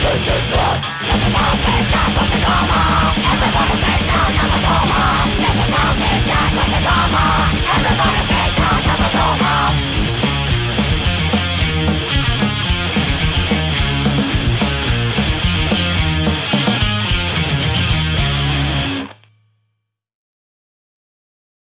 Take it